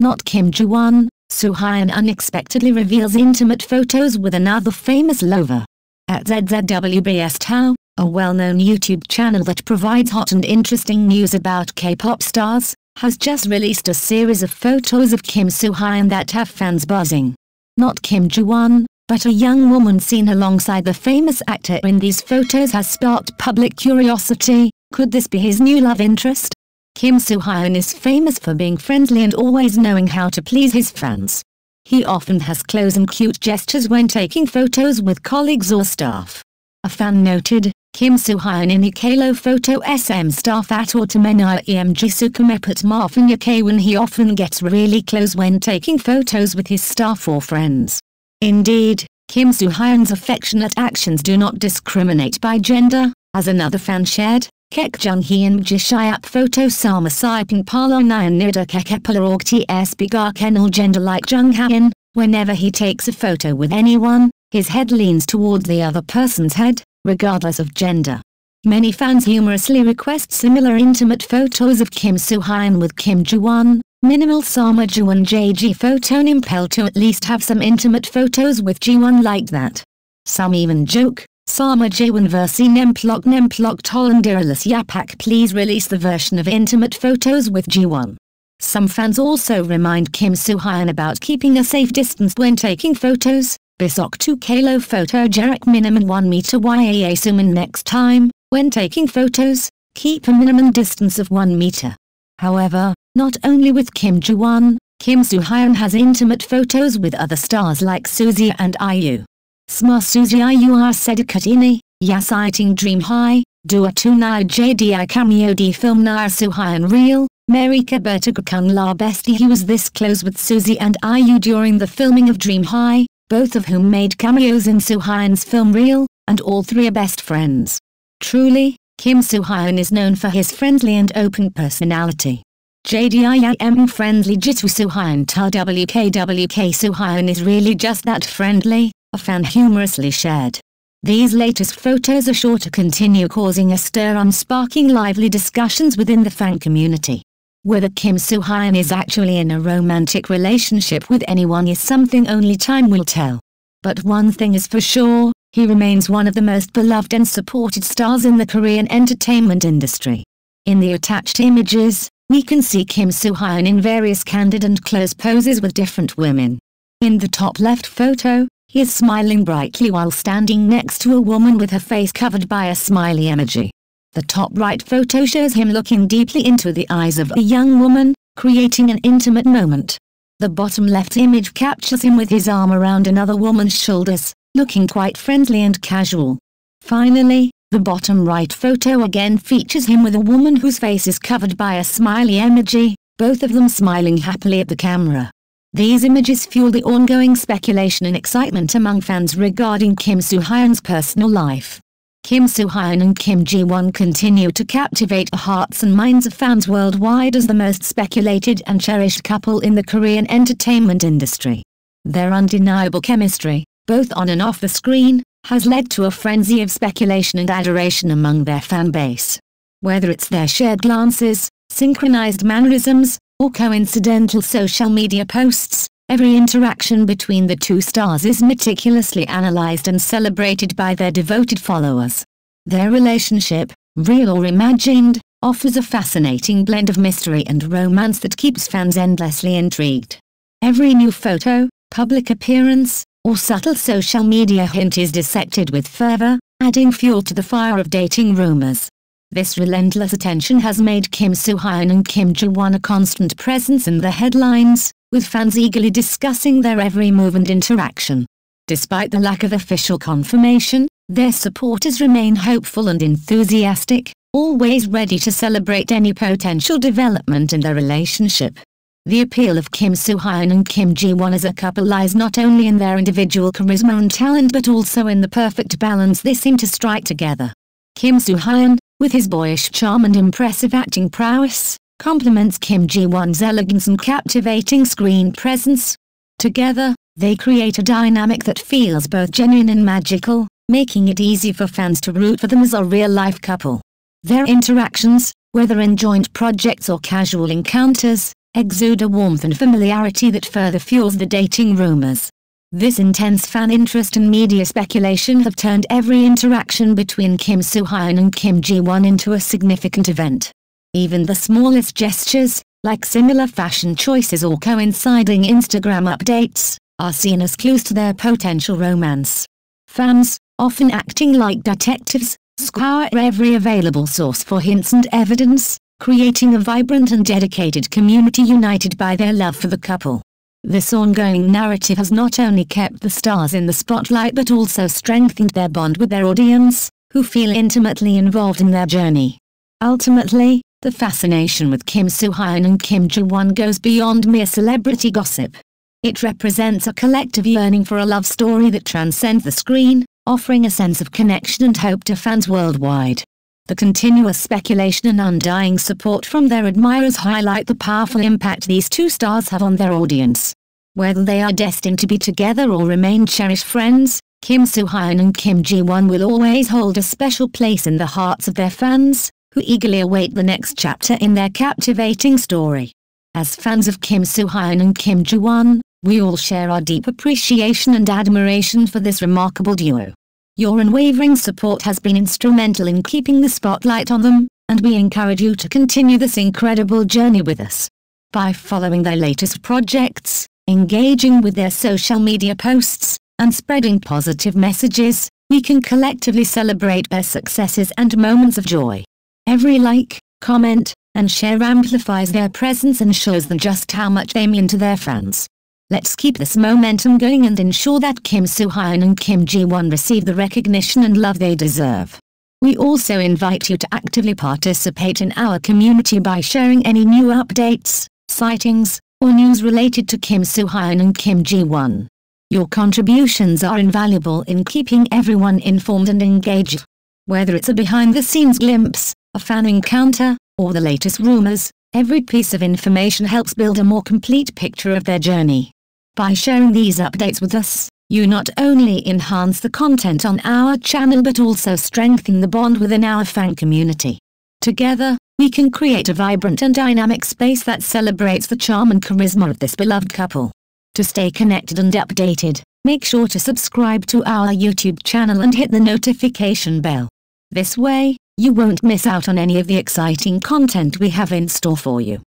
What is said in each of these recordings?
not Kim Ji-won, Soo-hyun unexpectedly reveals intimate photos with another famous lover. At ZZWBS Tao, a well-known YouTube channel that provides hot and interesting news about K-pop stars, has just released a series of photos of Kim Soo-hyun that have fans buzzing. Not Kim Ji-won, but a young woman seen alongside the famous actor in these photos has sparked public curiosity, could this be his new love interest? Kim Soo-hyun is famous for being friendly and always knowing how to please his fans. He often has close and cute gestures when taking photos with colleagues or staff. A fan noted, Kim Soo-hyun in Ikalo photo SM staff at Automena EMG Sukumeput Marfanya when he often gets really close when taking photos with his staff or friends. Indeed, Kim Soo-hyun's affectionate actions do not discriminate by gender, as another fan shared, Kek Jung Hyun Jishayap photo sama Siping Palo Nyan Nida Kekepala Org TS Bigar Kenal gender like Jung Hyun, whenever he takes a photo with anyone, his head leans towards the other person's head, regardless of gender. Many fans humorously request similar intimate photos of Kim Soo-hyun with Kim Ji-won, Minimal Sama Ji-won JG Photo Impel to at least have some intimate photos with Ji-won like that. Some even joke, Sama J1 versi Nemplok Nemplok Tolandiralis Yapak please release the version of intimate photos with Ji-won. Some fans also remind Kim Soo-hyun about keeping a safe distance when taking photos, Bisok 2 kilo photo Jarek minimum 1 meter YAA Suman next time, when taking photos, keep a minimum distance of 1 meter. However, not only with Kim Ji-won, Kim Soo-hyun has intimate photos with other stars like Suzy and IU. Sma Suzy IUR Sedikatini, Yasiting Dream High, Dua Tunai JDI Cameo D Film Nair Suhyun Real, Merika Bertagakung La Bestie He was this close with Suzy and IU during the filming of Dream High, both of whom made cameos in Soo-hyun's film Real, and all three are best friends. Truly, Kim Soo-hyun is known for his friendly and open personality. JDIM friendly Jitu Soo-hyun Ta WKWK Soo-hyun is really just that friendly, a fan humorously shared. These latest photos are sure to continue causing a stir on sparking lively discussions within the fan community. Whether Kim Soo-hyun is actually in a romantic relationship with anyone is something only time will tell. But one thing is for sure, he remains one of the most beloved and supported stars in the Korean entertainment industry. In the attached images, we can see Kim Soo-hyun in various candid and close poses with different women. In the top left photo, he is smiling brightly while standing next to a woman with her face covered by a smiley emoji. The top right photo shows him looking deeply into the eyes of a young woman, creating an intimate moment. The bottom left image captures him with his arm around another woman's shoulders, looking quite friendly and casual. Finally, the bottom right photo again features him with a woman whose face is covered by a smiley emoji, both of them smiling happily at the camera. These images fuel the ongoing speculation and excitement among fans regarding Kim Soo-hyun's personal life. Kim Soo-hyun and Kim Ji-won continue to captivate the hearts and minds of fans worldwide as the most speculated and cherished couple in the Korean entertainment industry. Their undeniable chemistry, both on and off the screen, has led to a frenzy of speculation and adoration among their fan base. Whether it's their shared glances, synchronized mannerisms, or coincidental social media posts, every interaction between the two stars is meticulously analyzed and celebrated by their devoted followers. Their relationship, real or imagined, offers a fascinating blend of mystery and romance that keeps fans endlessly intrigued. Every new photo, public appearance, or subtle social media hint is dissected with fervor, adding fuel to the fire of dating rumors. This relentless attention has made Kim Soo-hyun and Kim Ji-won a constant presence in the headlines, with fans eagerly discussing their every move and interaction. Despite the lack of official confirmation, their supporters remain hopeful and enthusiastic, always ready to celebrate any potential development in their relationship. The appeal of Kim Soo-hyun and Kim Ji-won as a couple lies not only in their individual charisma and talent but also in the perfect balance they seem to strike together. Kim Soo-hyun, with his boyish charm and impressive acting prowess, complements Kim Ji-won's elegance and captivating screen presence. Together, they create a dynamic that feels both genuine and magical, making it easy for fans to root for them as a real-life couple. Their interactions, whether in joint projects or casual encounters, exude a warmth and familiarity that further fuels the dating rumors. This intense fan interest and media speculation have turned every interaction between Kim Soo-hyun and Kim Ji-won into a significant event. Even the smallest gestures, like similar fashion choices or coinciding Instagram updates, are seen as clues to their potential romance. Fans, often acting like detectives, scour every available source for hints and evidence, creating a vibrant and dedicated community united by their love for the couple. This ongoing narrative has not only kept the stars in the spotlight but also strengthened their bond with their audience, who feel intimately involved in their journey. Ultimately, the fascination with Kim Soo-hyun and Kim Ji-won goes beyond mere celebrity gossip. It represents a collective yearning for a love story that transcends the screen, offering a sense of connection and hope to fans worldwide. The continuous speculation and undying support from their admirers highlight the powerful impact these two stars have on their audience. Whether they are destined to be together or remain cherished friends, Kim Soo-hyun and Kim Ji-won will always hold a special place in the hearts of their fans, who eagerly await the next chapter in their captivating story. As fans of Kim Soo-hyun and Kim Ji-won, we all share our deep appreciation and admiration for this remarkable duo. Your unwavering support has been instrumental in keeping the spotlight on them, and we encourage you to continue this incredible journey with us. By following their latest projects, engaging with their social media posts, and spreading positive messages, we can collectively celebrate their successes and moments of joy. Every like, comment, and share amplifies their presence and shows them just how much they mean to their fans. Let's keep this momentum going and ensure that Kim Soo-hyun and Kim Ji-won receive the recognition and love they deserve. We also invite you to actively participate in our community by sharing any new updates, sightings, or news related to Kim Soo-hyun and Kim Ji-won. Your contributions are invaluable in keeping everyone informed and engaged. Whether it's a behind-the-scenes glimpse, a fan encounter, or the latest rumors, every piece of information helps build a more complete picture of their journey. By sharing these updates with us, you not only enhance the content on our channel but also strengthen the bond within our fan community. Together, we can create a vibrant and dynamic space that celebrates the charm and charisma of this beloved couple. To stay connected and updated, make sure to subscribe to our YouTube channel and hit the notification bell. This way, you won't miss out on any of the exciting content we have in store for you.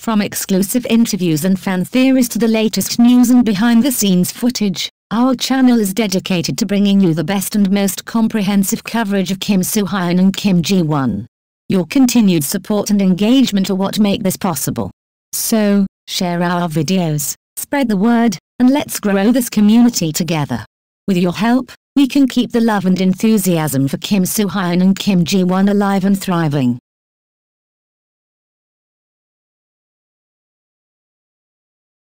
From exclusive interviews and fan theories to the latest news and behind-the-scenes footage, our channel is dedicated to bringing you the best and most comprehensive coverage of Kim Soo-hyun and Kim Ji-won. Your continued support and engagement are what make this possible. So, share our videos, spread the word, and let's grow this community together. With your help, we can keep the love and enthusiasm for Kim Soo-hyun and Kim Ji-won alive and thriving.